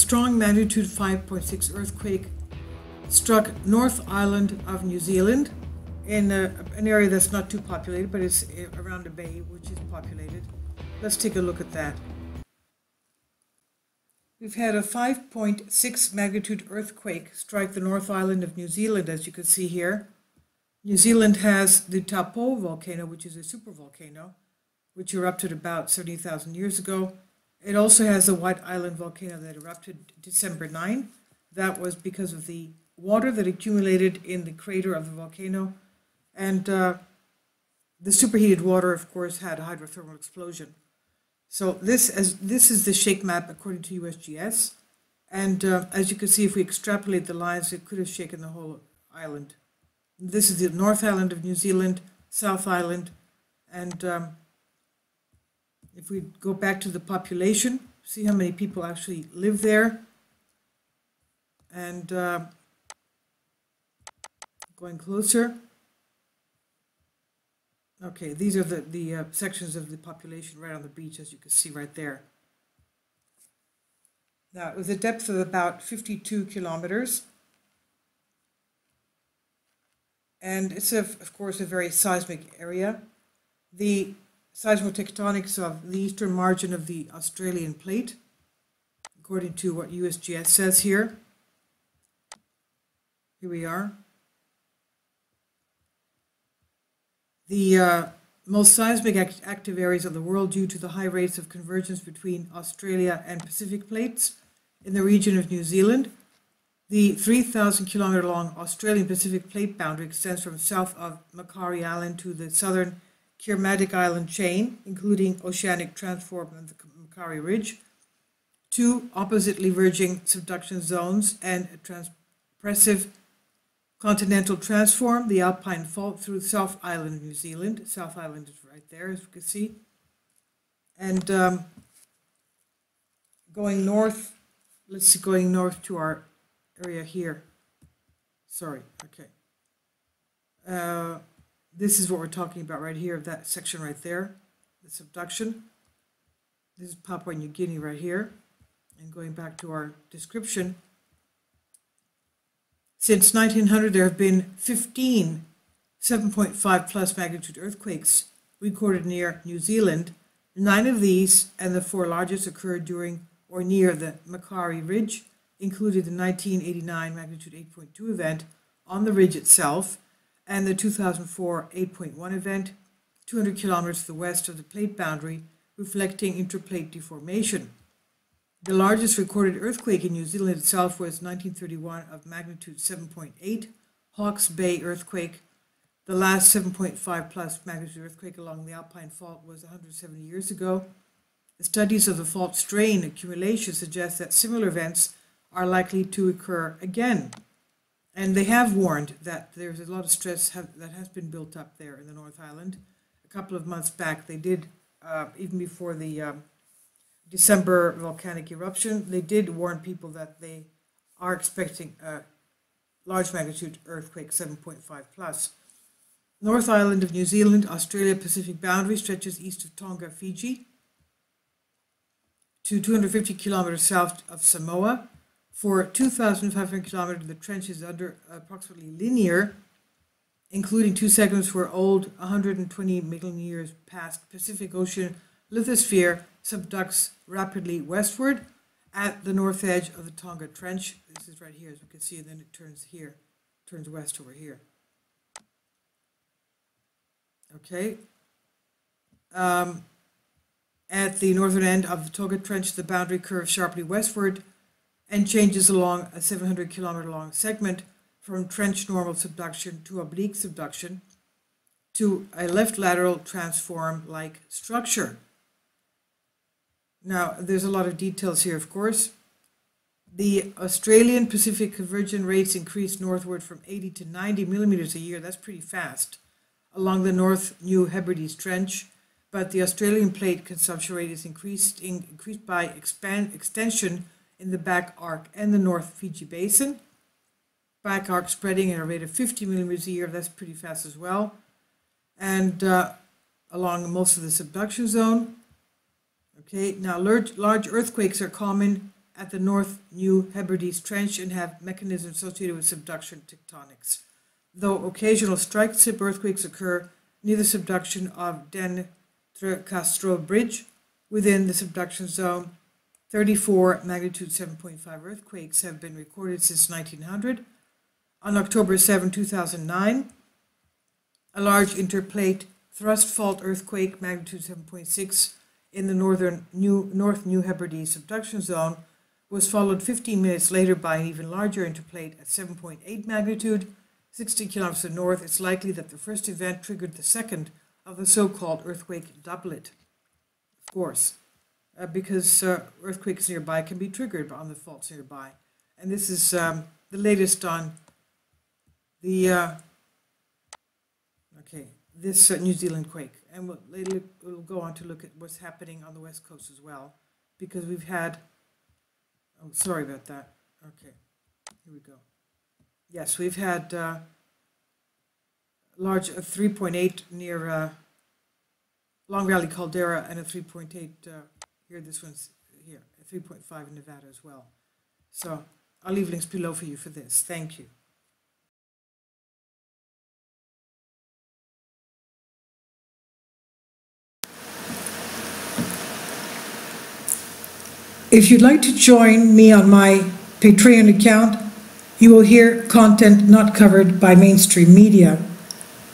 strong magnitude 5.6 earthquake struck North Island of New Zealand in a, an area that's not too populated, but it's eh, around a bay which is populated. Let's take a look at that. We've had a 5.6 magnitude earthquake strike the North Island of New Zealand, as you can see here. New Zealand has the Taupo volcano, which is a supervolcano, which erupted about 70,000 years ago. It also has the White Island volcano that erupted December 9. That was because of the water that accumulated in the crater of the volcano. And uh, the superheated water, of course, had a hydrothermal explosion. So this, as, this is the shake map according to USGS. And uh, as you can see, if we extrapolate the lines, it could have shaken the whole island. This is the North Island of New Zealand, South Island, and um, if we go back to the population, see how many people actually live there. And uh, going closer. Okay, these are the, the uh, sections of the population right on the beach, as you can see right there. Now, with a depth of about 52 kilometers, and it's, a, of course, a very seismic area. The seismotectonics of the eastern margin of the Australian plate, according to what USGS says here. Here we are. The uh, most seismic act active areas of the world due to the high rates of convergence between Australia and Pacific plates in the region of New Zealand. The 3,000 kilometer long Australian Pacific plate boundary extends from south of Macquarie Island to the southern Kermadec Island chain, including oceanic transform and the Macquarie Ridge, two oppositely verging subduction zones, and a transpressive continental transform, the Alpine Fault through South Island, New Zealand. South Island is right there, as you can see. And um, going north, let's see, going north to our area here. Sorry, okay. Uh, this is what we're talking about right here, of that section right there, the subduction. This is Papua New Guinea right here. And going back to our description, since 1900 there have been 15 7.5 plus magnitude earthquakes recorded near New Zealand. Nine of these, and the four largest, occurred during or near the Macquarie Ridge, including the 1989 magnitude 8.2 event on the ridge itself, and the 2004 8.1 event, 200 kilometers to the west of the plate boundary, reflecting interplate deformation. The largest recorded earthquake in New Zealand itself was 1931 of magnitude 7.8, Hawke's Bay earthquake. The last 7.5 plus magnitude earthquake along the Alpine Fault was 170 years ago. The studies of the fault strain accumulation suggest that similar events are likely to occur again. And they have warned that there's a lot of stress have, that has been built up there in the North Island. A couple of months back, they did, uh, even before the um, December volcanic eruption, they did warn people that they are expecting a large magnitude earthquake, 7.5 plus. North Island of New Zealand, Australia Pacific boundary stretches east of Tonga, Fiji, to 250 kilometers south of Samoa, for 2,500 kilometers, the trench is under approximately linear, including two segments where old 120 million years past Pacific Ocean lithosphere subducts rapidly westward at the north edge of the Tonga Trench. This is right here, as we can see, and then it turns here, turns west over here. Okay. Um, at the northern end of the Tonga Trench, the boundary curves sharply westward and changes along a 700 kilometer long segment from trench normal subduction to oblique subduction to a left lateral transform like structure. Now, there's a lot of details here, of course. The Australian Pacific convergence rates increased northward from 80 to 90 millimeters a year. That's pretty fast along the North New Hebrides Trench, but the Australian plate consumption rate is increased, in, increased by expand, extension in the back arc and the North Fiji Basin. Back arc spreading at a rate of 50 millimeters a year, that's pretty fast as well. And uh, along most of the subduction zone. Okay, now large, large earthquakes are common at the North New Hebrides Trench and have mechanisms associated with subduction tectonics. Though occasional strike slip earthquakes occur near the subduction of Den Castro Bridge within the subduction zone, 34 magnitude 7.5 earthquakes have been recorded since 1900. On October 7, 2009, a large interplate thrust fault earthquake magnitude 7.6 in the northern New, North New Hebrides subduction zone was followed 15 minutes later by an even larger interplate at 7.8 magnitude, 60 kilometers north. It's likely that the first event triggered the second of the so-called earthquake doublet. Of course, uh, because uh, earthquakes nearby can be triggered on the faults nearby. And this is um, the latest on the, uh, okay, this uh, New Zealand quake. And we'll, later we'll go on to look at what's happening on the west coast as well, because we've had, oh, sorry about that. Okay, here we go. Yes, we've had uh, large, a 3.8 near Long Valley Caldera and a 3.8 uh, here, this one's here, 3.5 in Nevada as well. So I'll leave links below for you for this. Thank you. If you'd like to join me on my Patreon account, you will hear content not covered by mainstream media.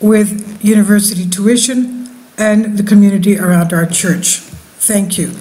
with university tuition and the community around our church. Thank you.